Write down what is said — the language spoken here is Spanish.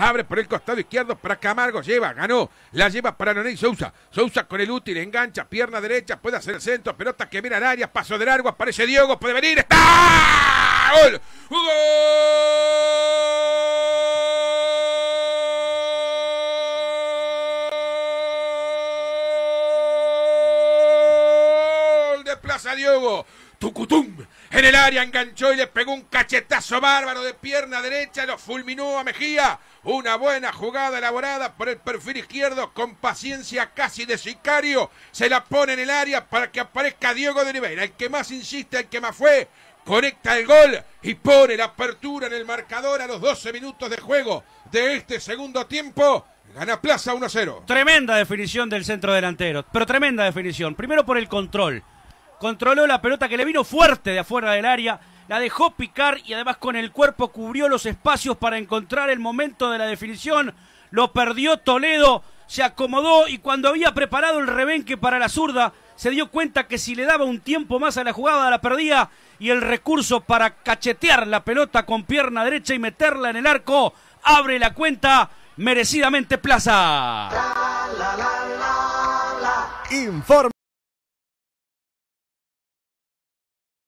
Abre por el costado izquierdo para Camargo. Lleva, ganó. La lleva para Noney Sousa. Sousa con el útil, engancha, pierna derecha, puede hacer el centro, pelota que viene al área, paso de largo, aparece Diego, puede venir. ¡Está! Plaza Diego. Tucutum en el área enganchó y le pegó un cachetazo bárbaro de pierna derecha, lo fulminó a Mejía. Una buena jugada elaborada por el perfil izquierdo con paciencia casi de sicario. Se la pone en el área para que aparezca Diego de Oliveira. El que más insiste, el que más fue, conecta el gol y pone la apertura en el marcador a los 12 minutos de juego de este segundo tiempo. Gana Plaza 1-0. Tremenda definición del centro delantero, pero tremenda definición. Primero por el control controló la pelota que le vino fuerte de afuera del área, la dejó picar y además con el cuerpo cubrió los espacios para encontrar el momento de la definición, lo perdió Toledo, se acomodó y cuando había preparado el rebenque para la zurda, se dio cuenta que si le daba un tiempo más a la jugada la perdía y el recurso para cachetear la pelota con pierna derecha y meterla en el arco abre la cuenta merecidamente Plaza. Informe.